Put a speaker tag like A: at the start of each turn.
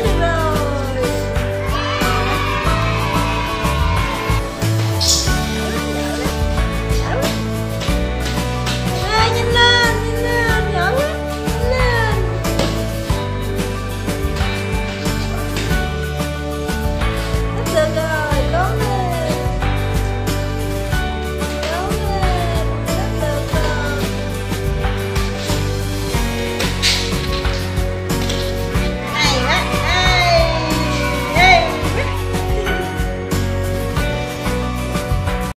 A: Hello.